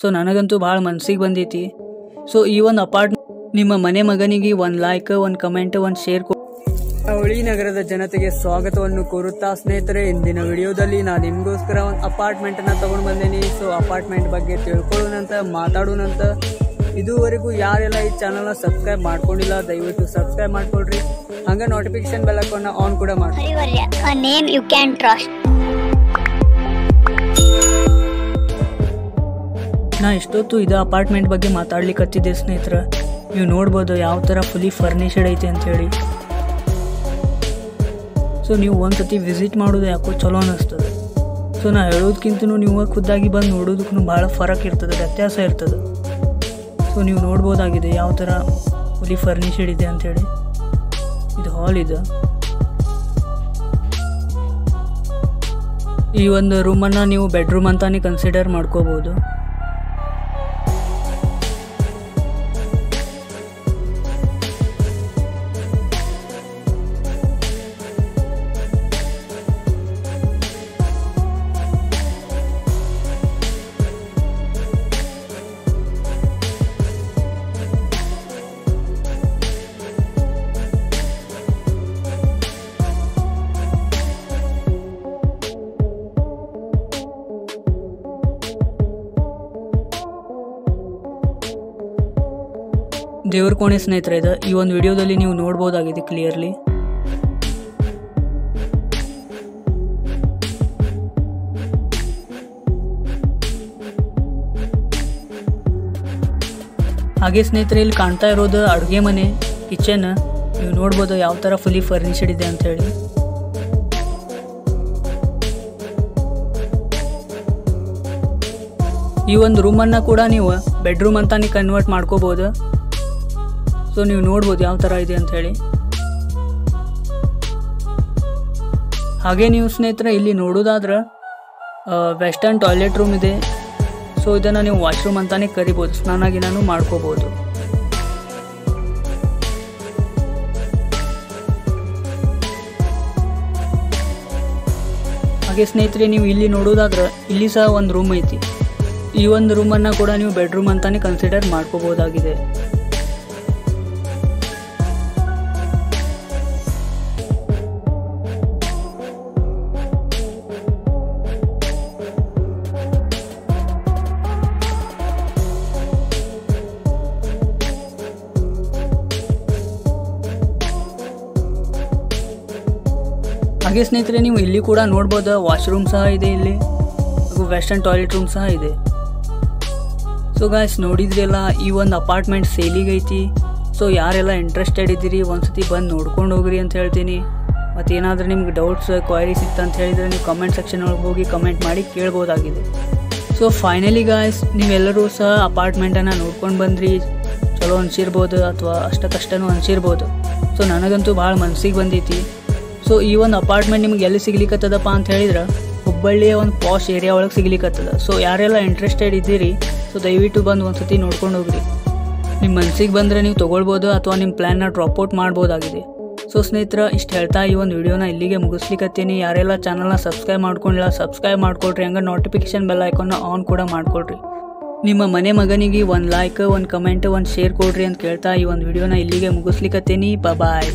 So ನನಗಂತೂ ಭಾಳ ಮನಸ್ಸಿಗೆ ಬಂದೈತಿ. ಸೊ ಈ ಒಂದು ಅಪಾರ್ಟ್ ನಿಮ್ಮ ಮನೆ ಮಗನಿಗೆ ಒಂದು ಲೈಕ್ ಒಂದು ಕಮೆಂಟ್ ಒಂದು ಶೇರ್ ಅವಳಿ ನಗರದ ಜನತೆಗೆ ಸ್ವಾಗತವನ್ನು ಕೋರುತ್ತಾ ಸ್ನೇಹಿತರೆ ಇಂದಿನ ವಿಡಿಯೋದಲ್ಲಿ ನಾನು ನಿಮಗೋಸ್ಕರ ಒಂದು ಅಪಾರ್ಟ್ಮೆಂಟ್ ಅನ್ನ ತಗೊಂಡು ಬಂದೇನಿ. ಸೊ ಅಪಾರ್ಟ್ಮೆಂಟ್ ಬಗ್ಗೆ ತಿಳ್ಕೊಳ್ಳೋಣಂತ ಮಾತಾಡೋಣಂತ. ಇದುವರೆಗೂ ಯಾರೆಲ್ಲ ಈ ಚಾನಲ್ನ ಸಬ್ಸ್ಕ್ರೈಬ್ ಮಾಡ್ಕೊಂಡಿಲ್ಲ ದಯವಿಟ್ಟು ಸಬ್ಸ್ಕ್ರೈಬ್ ಮಾಡ್ಕೊಳ್ರಿ. ಹಂಗ ನೋಟಿಫಿಕೇಶನ್ ಬೆಲ್ ಆನ್ ಕೂಡ ಮಾಡಿ ನಾ ಎಷ್ಟೊತ್ತು ಇದು ಅಪಾರ್ಟ್ಮೆಂಟ್ ಬಗ್ಗೆ ಮಾತಾಡ್ಲಿಕ್ಕತ್ತಿದ್ದೆ ಸ್ನೇಹಿತರ. ನೀವು ನೋಡ್ಬೋದು ಯಾವ ಥರ ಫುಲಿ ಫರ್ನಿಷಡ್ ಐತೆ ಅಂಥೇಳಿ. ಸೊ ನೀವು ಒಂದು ಸತಿ ವಿಸಿಟ್ ಮಾಡೋದು ಯಾಕೋ ಚಲೋ ಅನ್ನಿಸ್ತದೆ ಸೊ ನಾ ಹೇಳೋದಕ್ಕಿಂತನೂ ನೀವು ಖುದ್ದಾಗಿ ಬಂದು ನೋಡೋದಕ್ಕೂ ಭಾಳ ಫರಕ್ ಇರ್ತದೆ, ವ್ಯತ್ಯಾಸ ಇರ್ತದೆ. ಸೊ ನೀವು ನೋಡ್ಬೋದಾಗಿದೆ ಯಾವ ಥರ ಫುಲಿ ಫರ್ನಿಷಡ್ ಇದೆ ಅಂಥೇಳಿ. ಇದು ಹಾಲ್ ಇದೆ. ಈ ಒಂದು ರೂಮನ್ನು ನೀವು ಬೆಡ್ರೂಮ್ ಅಂತಾನೆ ಕನ್ಸಿಡರ್ ಮಾಡ್ಕೋಬೋದು. ದೇವ್ರ ಕೋಣೆ ಸ್ನೇಹಿತರೆ, ಇದೆ ಈ ಒಂದು ವಿಡಿಯೋದಲ್ಲಿ ನೀವು ನೋಡ್ಬೋದಾಗಿದೆ ಕ್ಲಿಯರ್ಲಿ ಹಾಗೆ ಸ್ನೇಹಿತರೆ, ಇಲ್ಲಿ ಕಾಣ್ತಾ ಇರೋದು ಅಡುಗೆ ಮನೆ ಕಿಚನ್ ನೀವು ನೋಡ್ಬೋದು ಯಾವ ಥರ ಫುಲಿ ಫರ್ನಿಷಡ್ ಇದೆ ಅಂತ ಹೇಳಿ. ಈ ಒಂದು ರೂಮನ್ನು ಕೂಡ ನೀವು ಬೆಡ್ರೂಮ್ ಅಂತಾನೆ ಕನ್ವರ್ಟ್ ಮಾಡ್ಕೋಬೋದು. ಸೊ ನೀವು ನೋಡ್ಬೋದು ಯಾವ ಥರ ಇದೆ ಅಂತ ಹೇಳಿ. ಹಾಗೆ ನೀವು ಸ್ನೇಹಿತರೆ, ಇಲ್ಲಿ ನೋಡೋದಾದ್ರೆ ವೆಸ್ಟರ್ನ್ ಟಾಯ್ಲೆಟ್ ರೂಮ್ ಇದೆ. ಸೊ ಇದನ್ನು ನೀವು ವಾಶ್ರೂಮ್ ಅಂತಾನೆ ಕರಿಬೋದು. ಸ್ನಾನ ಗಿನಾನು ಮಾಡ್ಕೋಬೋದು. ಹಾಗೆ ಸ್ನೇಹಿತರೆ, ನೀವು ಇಲ್ಲಿ ನೋಡೋದಾದ್ರೆ, ಇಲ್ಲಿ ಸಹ ಒಂದು ರೂಮ್ ಐತಿ. ಈ ಒಂದು ರೂಮನ್ನು ಕೂಡ ನೀವು ಬೆಡ್ರೂಮ್ ಅಂತಾನೆ ಕನ್ಸಿಡರ್ ಮಾಡ್ಕೋಬಹುದಾಗಿದೆ ಹಾಗೆ ಸ್ನೇಹಿತರೆ, ನೀವು ಇಲ್ಲಿ ಕೂಡ ನೋಡ್ಬೋದು ವಾಶ್ರೂಮ್ ಸಹ ಇದೆ ಇಲ್ಲಿ. ಹಾಗೂ ವೆಸ್ಟರ್ನ್ ಟಾಯ್ಲೆಟ್ ರೂಮ್ ಸಹ ಇದೆ. ಸೊ ಗಾಯ್ಸ್ ನೋಡಿದ್ರಲ್ಲ ಈ ಒಂದು ಅಪಾರ್ಟ್ಮೆಂಟ್ ಸೇಲಿಗೆ ಐತಿ. ಸೊ ಯಾರೆಲ್ಲ ಇಂಟ್ರೆಸ್ಟೆಡ್ ಇದ್ದೀರಿ, ಒಂದ್ಸತಿ ಬಂದು ನೋಡ್ಕೊಂಡು ಹೋಗ್ರಿ ಅಂತ ಹೇಳ್ತೀನಿ. ಮತ್ತು ಏನಾದರೂ ನಿಮ್ಗೆ ಡೌಟ್ಸ್ ಕ್ವೈರೀಸ್ ಇತ್ತು ಅಂತ ಹೇಳಿದರೆ ನೀವು ಕಮೆಂಟ್ ಸೆಕ್ಷನ್ ಒಳಗೆ ಹೋಗಿ ಕಮೆಂಟ್ ಮಾಡಿ ಕೇಳ್ಬೋದಾಗಿದೆ. ಸೊ ಫೈನಲಿ ಗಾಯ್ಸ್ ನೀವೆಲ್ಲರೂ ಸಹ ಅಪಾರ್ಟ್ಮೆಂಟನ್ನು ನೋಡ್ಕೊಂಡು ಬಂದ್ರಿ. ಚಲೋ ಅನ್ಸಿರ್ಬೋದು, ಅಥವಾ ಅಷ್ಟಕ್ಕಷ್ಟನೂ ಅನ್ಸಿರ್ಬೋದು. ಸೊ ನನಗಂತೂ ಭಾಳ ಮನಸ್ಸಿಗೆ ಬಂದೈತಿ. ಸೊ ಈ ಒಂದು ಅಪಾರ್ಟ್ಮೆಂಟ್ ನಿಮ್ಗೆ ಎಲ್ಲಿ ಸಿಗ್ಲಿಕ್ಕತ್ತದಪ್ಪ ಅಂತ ಹೇಳಿದ್ರೆ, ಹುಬ್ಬಳ್ಳಿಯ ಒಂದು ಪಾಶ್ ಏರಿಯಾ ಒಳಗೆ ಸಿಗ್ಲಿಕ್ಕತ್ತದ ಸೊ ಯಾರೆಲ್ಲ ಇಂಟ್ರೆಸ್ಟೆಡ್ ಇದ್ದೀರಿ ಸೊ ದಯವಿಟ್ಟು ಬಂದು ಒಂದು ಸತಿ ನೋಡ್ಕೊಂಡು ಹೋಗ್ರಿ. ನಿಮ್ಮ ಮನಸ್ಸಿಗೆ ಬಂದರೆ ನೀವು ತೊಗೊಳ್ಬೋದು ಅಥವಾ ನಿಮ್ಮ ಪ್ಲ್ಯಾನ್ನ ಡ್ರಾಪ್ಔಟ್ ಮಾಡ್ಬೋದಾಗಿದೆ. ಸೊ ಸ್ನೇಹಿತರ, ಇಷ್ಟು ಹೇಳ್ತಾ ಈ ಒಂದು ವಿಡಿಯೋನ ಇಲ್ಲಿಗೆ ಮುಗಿಸ್ಲಿಕ್ಕತ್ತೀನಿ ಯಾರೆಲ್ಲ ಚಾನಲ್ನ ಸಬ್ಸ್ಕ್ರೈಬ್ ಮಾಡ್ಕೊಂಡಿಲ್ಲ ಸಬ್ಸ್ಕ್ರೈಬ್ ಮಾಡ್ಕೊಳ್ರಿ. ಹಂಗೆ ನೋಟಿಫಿಕೇಶನ್ ಬೆಲ್ ಐಕನ್ನ ಆನ್ ಕೂಡ ಮಾಡ್ಕೊಳ್ರಿ. ನಿಮ್ಮ ಮನೆ ಮಗನಿಗೆ ಒಂದು ಲೈಕ್ ಒಂದು ಕಮೆಂಟ್ ಒಂದು ಶೇರ್ ಕೊಡ್ರಿ ಅಂತ ಕೇಳ್ತಾ ಈ ಒಂದು ವಿಡಿಯೋನ ಇಲ್ಲಿಗೆ ಮುಗಿಸ್ಲಿಕ್ಕತ್ತೀನಿ ಬಾಯ್